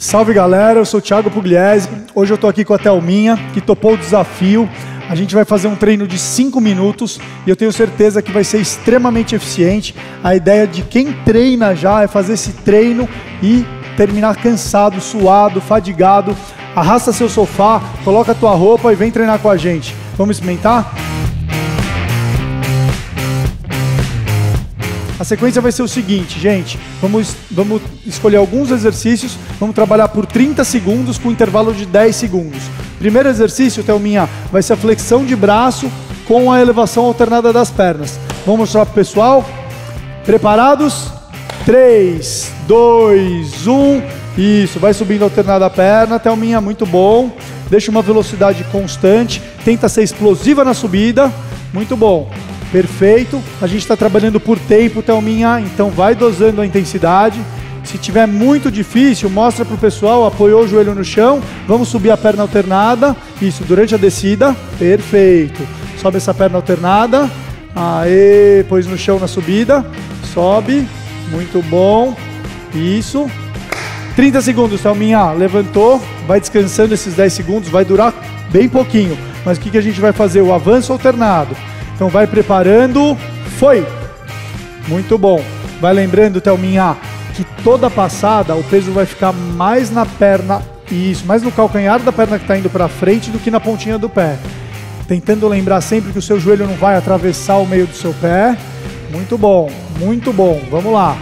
Salve galera, eu sou o Thiago Pugliese. Hoje eu tô aqui com a Thelminha, que topou o desafio. A gente vai fazer um treino de 5 minutos e eu tenho certeza que vai ser extremamente eficiente. A ideia de quem treina já é fazer esse treino e terminar cansado, suado, fadigado. Arrasta seu sofá, coloca tua roupa e vem treinar com a gente. Vamos experimentar? A sequência vai ser o seguinte, gente. Vamos, vamos escolher alguns exercícios. Vamos trabalhar por 30 segundos com intervalo de 10 segundos. Primeiro exercício, Thelminha, vai ser a flexão de braço com a elevação alternada das pernas. Vamos mostrar para o pessoal? Preparados? 3, 2, 1. Isso, vai subindo alternada a perna. Thelminha, muito bom. Deixa uma velocidade constante. Tenta ser explosiva na subida. Muito bom. Perfeito. A gente está trabalhando por tempo, Thelminha, então vai dosando a intensidade. Se tiver muito difícil, mostra para o pessoal, apoiou o joelho no chão, vamos subir a perna alternada. Isso, durante a descida. Perfeito. Sobe essa perna alternada. Aê, pôs no chão na subida. Sobe. Muito bom. Isso. 30 segundos, Thelminha. Levantou. Vai descansando esses 10 segundos. Vai durar bem pouquinho. Mas o que, que a gente vai fazer? O avanço alternado. Então vai preparando. Foi! Muito bom. Vai lembrando, Thelminha, que toda passada o peso vai ficar mais na perna, isso, mais no calcanhar da perna que está indo para frente do que na pontinha do pé. Tentando lembrar sempre que o seu joelho não vai atravessar o meio do seu pé. Muito bom, muito bom. Vamos lá.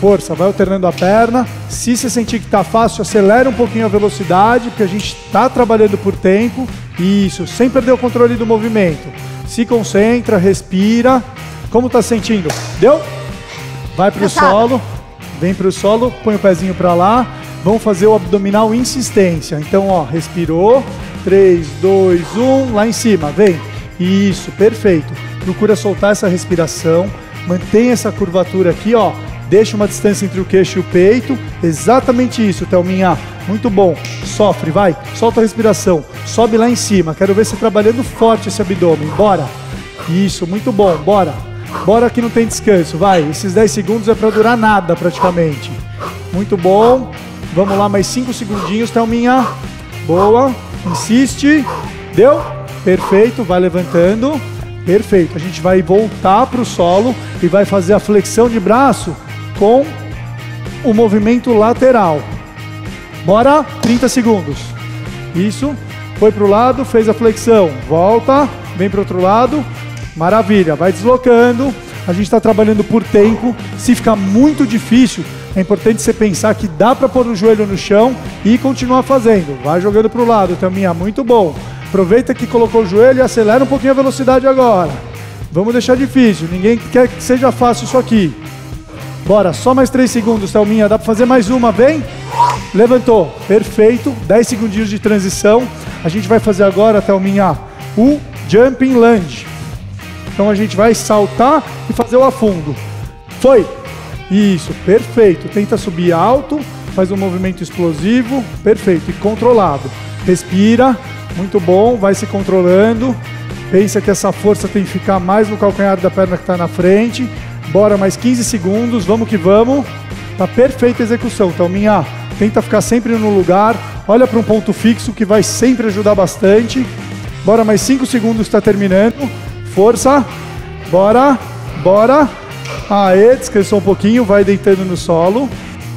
Força, vai alternando a perna. Se você sentir que está fácil, acelera um pouquinho a velocidade, porque a gente está trabalhando por tempo. Isso, sem perder o controle do movimento. Se concentra, respira. Como está sentindo? Deu? Vai para o solo. Vem para o solo, põe o pezinho para lá. Vamos fazer o abdominal insistência. Então, ó, respirou. 3, 2, 1, lá em cima. Vem. Isso, perfeito. Procura soltar essa respiração. Mantenha essa curvatura aqui, ó. Deixa uma distância entre o queixo e o peito. Exatamente isso, Thelminha. Muito bom. Sofre, vai. Solta a respiração. Sobe lá em cima. Quero ver você trabalhando forte esse abdômen. Bora. Isso, muito bom. Bora. Bora que não tem descanso. Vai. Esses 10 segundos é para durar nada praticamente. Muito bom. Vamos lá, mais 5 segundinhos, Thelminha. Boa. Insiste. Deu? Perfeito. Vai levantando. Perfeito. A gente vai voltar para o solo e vai fazer a flexão de braço com o movimento lateral. Bora, 30 segundos. Isso. Foi para o lado, fez a flexão. Volta, vem para o outro lado. Maravilha, vai deslocando. A gente está trabalhando por tempo. Se ficar muito difícil, é importante você pensar que dá para pôr o joelho no chão e continuar fazendo. Vai jogando para o lado, Thelminha, muito bom. Aproveita que colocou o joelho e acelera um pouquinho a velocidade agora. Vamos deixar difícil, ninguém quer que seja fácil isso aqui. Bora, só mais 3 segundos, Thelminha. Dá para fazer mais uma, vem? Levantou, perfeito. 10 segundinhos de transição. A gente vai fazer agora, Thelminha, o jumping lunge. Então a gente vai saltar e fazer o afundo. Foi. Isso, perfeito. Tenta subir alto, faz um movimento explosivo, perfeito e controlado. Respira, muito bom, vai se controlando. Pensa que essa força tem que ficar mais no calcanhar da perna que está na frente. Bora, mais 15 segundos, vamos que vamos. Tá perfeita a execução. Então, minha, tenta ficar sempre no lugar. Olha para um ponto fixo que vai sempre ajudar bastante. Bora, mais 5 segundos, está terminando. Força. Bora, bora. Aê, descansou um pouquinho, vai deitando no solo.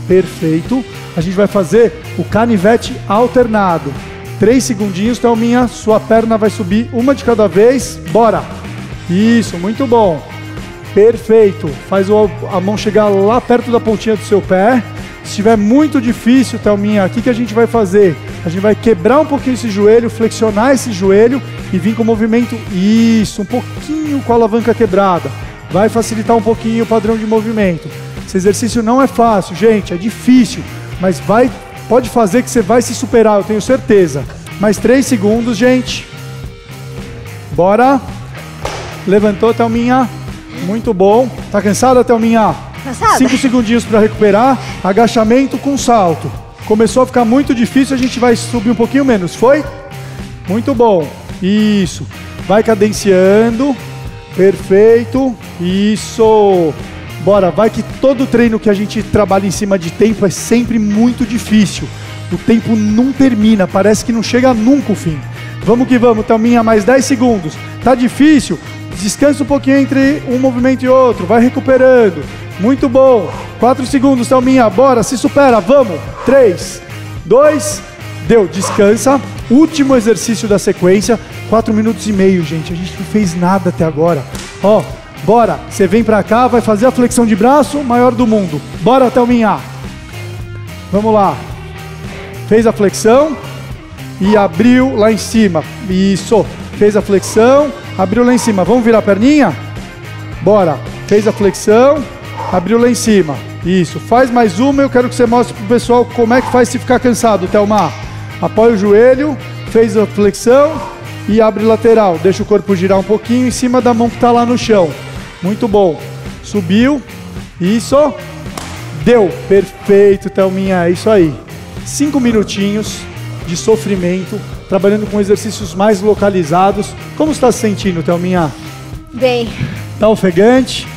Perfeito. A gente vai fazer o canivete alternado. Três segundinhos, Thelminha, sua perna vai subir uma de cada vez. Bora. Isso, muito bom. Perfeito. Faz a mão chegar lá perto da pontinha do seu pé. Se estiver muito difícil, Thelminha, o que, que a gente vai fazer? A gente vai quebrar um pouquinho esse joelho, flexionar esse joelho e vir com o movimento. Isso, um pouquinho com a alavanca quebrada. Vai facilitar um pouquinho o padrão de movimento. Esse exercício não é fácil, gente, é difícil, mas vai, pode fazer que você vai se superar, eu tenho certeza. Mais três segundos, gente. Bora. Levantou, Thelminha. Muito bom. Tá cansada, Thelminha? Cansada. Cinco segundinhos para recuperar. Agachamento com salto. Começou a ficar muito difícil, a gente vai subir um pouquinho menos. Foi? Muito bom. Isso. Vai cadenciando. Perfeito. Isso. Bora, vai que todo treino que a gente trabalha em cima de tempo é sempre muito difícil. O tempo não termina, parece que não chega nunca o fim. Vamos que vamos, Thelminha, mais 10 segundos. Tá difícil? Descansa um pouquinho entre um movimento e outro, vai recuperando. Muito bom. 4 segundos, Thelminha, bora, se supera, vamos. 3, 2, deu, descansa. Último exercício da sequência, 4 minutos e meio, gente. A gente não fez nada até agora. Ó, bora, você vem pra cá, vai fazer a flexão de braço maior do mundo. Bora, Thelminha. Vamos lá. Fez a flexão e abriu lá em cima. Isso. Fez a flexão, abriu lá em cima. Vamos virar a perninha? Bora. Fez a flexão, abriu lá em cima. Isso. Faz mais uma. Eu quero que você mostre pro pessoal como é que faz se ficar cansado, Thelma. Apoia o joelho, fez a flexão e abre lateral. Deixa o corpo girar um pouquinho em cima da mão que está lá no chão. Muito bom. Subiu. Isso. Deu. Perfeito, Thelminha. É isso aí cinco minutinhos de sofrimento, trabalhando com exercícios mais localizados. Como está se sentindo, Thelminha? Bem. Tá ofegante?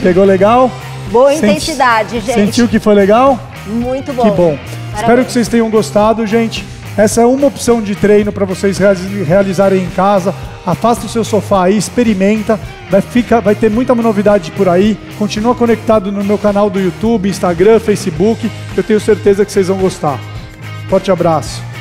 Pegou legal? Boa Senti intensidade, gente. Sentiu que foi legal? Muito bom. Que bom. Parabéns. Espero que vocês tenham gostado, gente. Essa é uma opção de treino para vocês realizarem em casa. Afasta o seu sofá aí, experimenta. Vai, ficar, vai ter muita novidade por aí. Continua conectado no meu canal do YouTube, Instagram, Facebook. Eu tenho certeza que vocês vão gostar. Forte abraço.